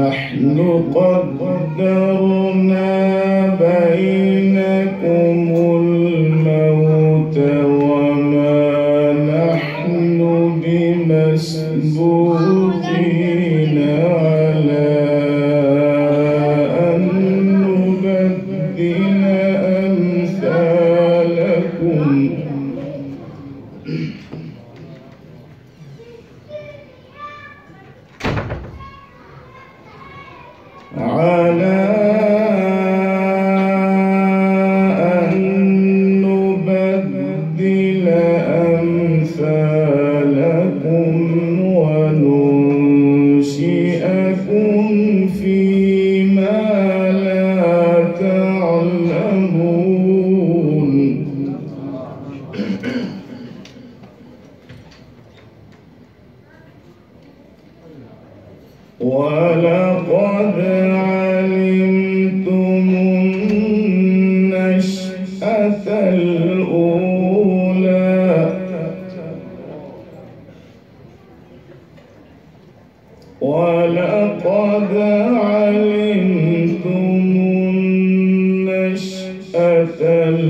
نحن قدرنا بينكم الموت على أن نبدل أمثالكم وننشئكم فيما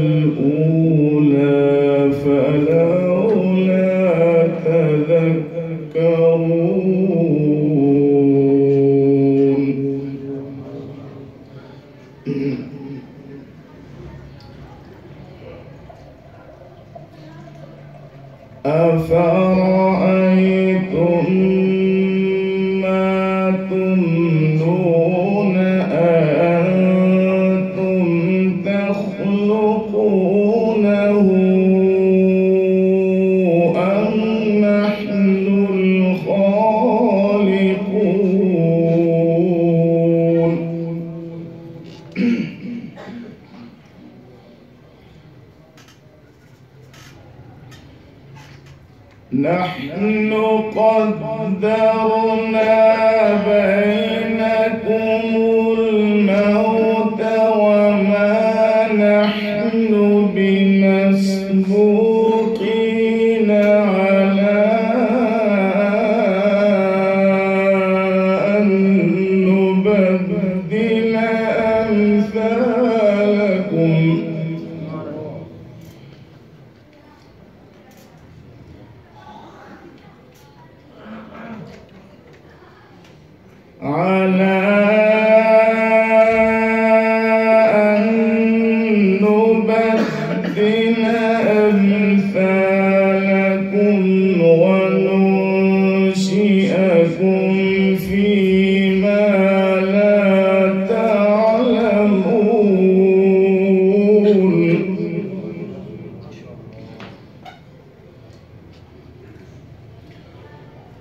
الأولى فلولا تذكرون. أفرأيتم نحن قدرنا بينكم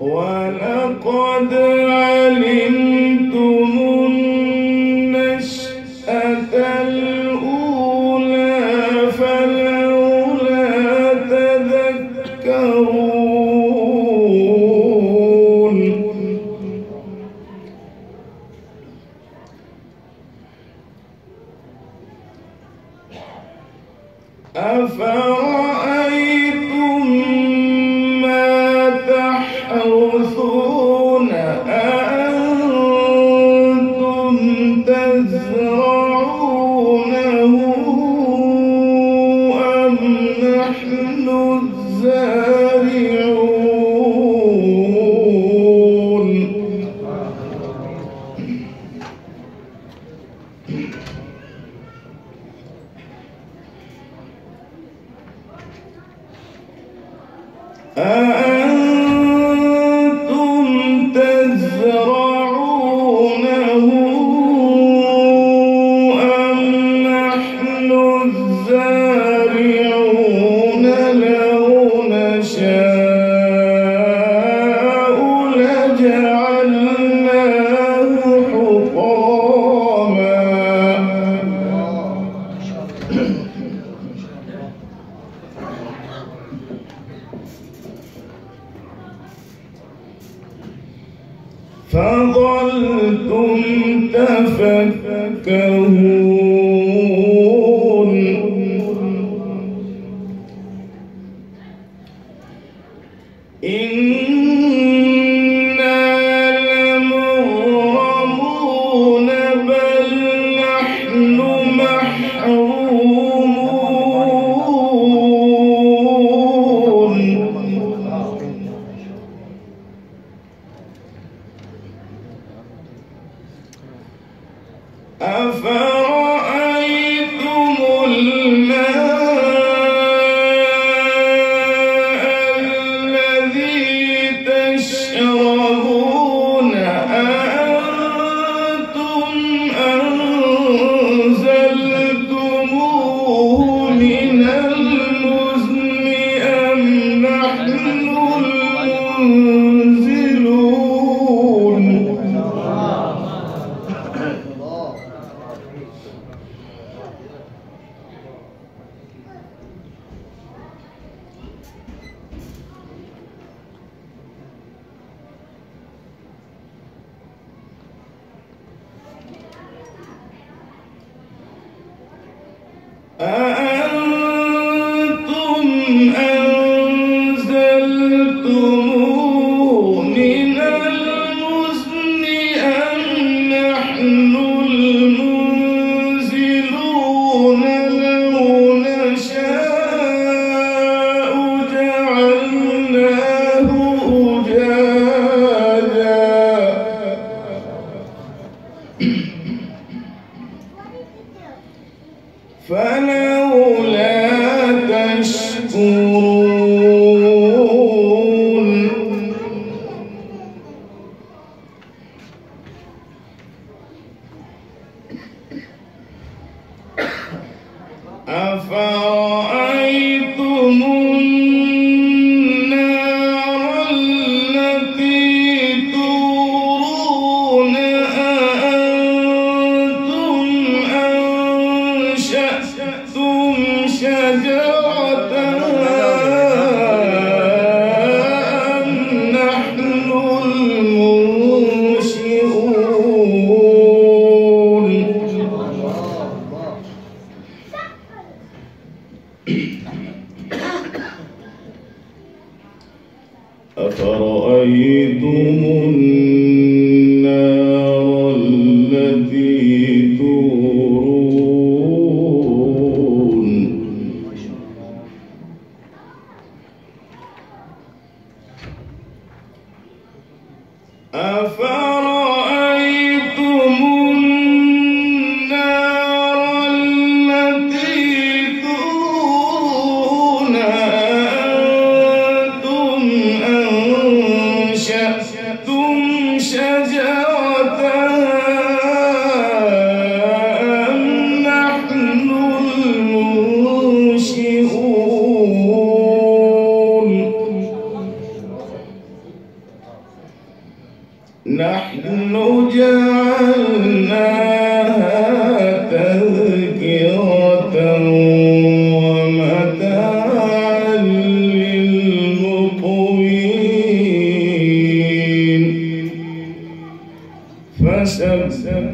ولقد علمتم النشأة الأولى فلولا تذكرون. أفرأيتم تزرعونه أم نحن الزارعون؟ أأنتم فظلتم تفكهون. فلولا تشكرون. أفرأيتم أفرأيتم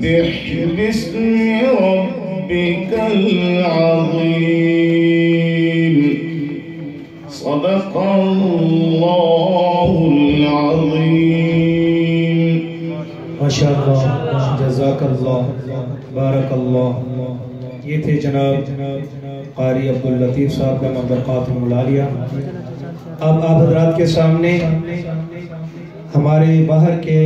فسبح باسم ربك العظيم صدق الله العظيم ما شاء یہ تھے جناب قاری عبداللطیف صاحب کا مبرکات ملالیہ اب آپ حضرات کے سامنے ہمارے باہر کے